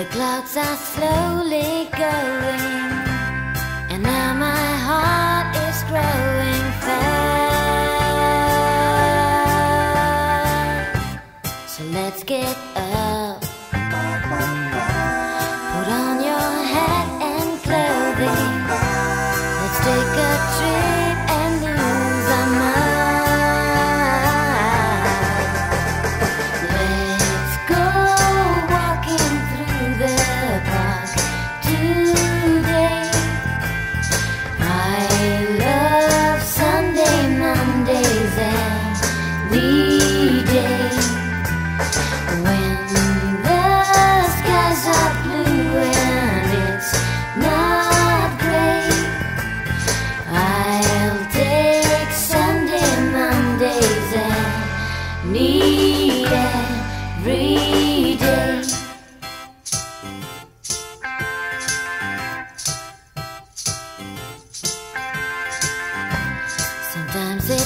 The clouds are slowly going, and now my heart is growing fast. So let's get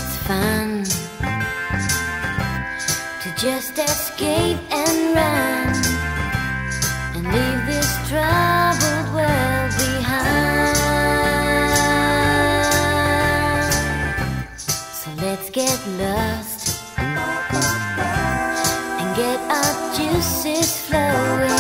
it's fun to just escape and run and leave this troubled world behind. So let's get lost and get our juices flowing.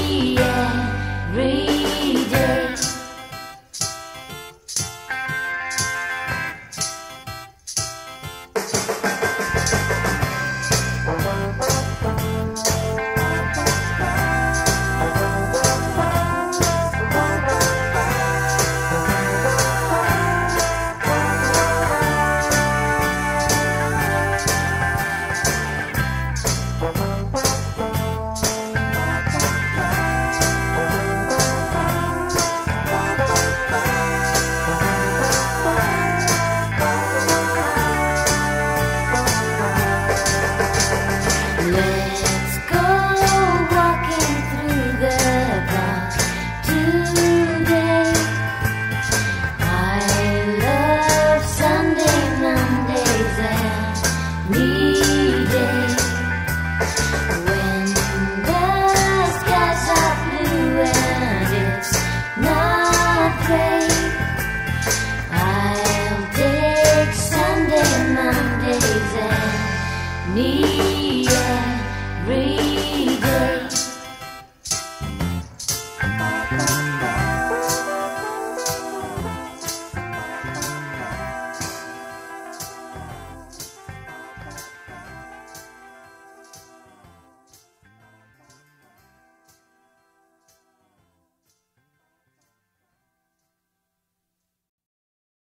reader, reader.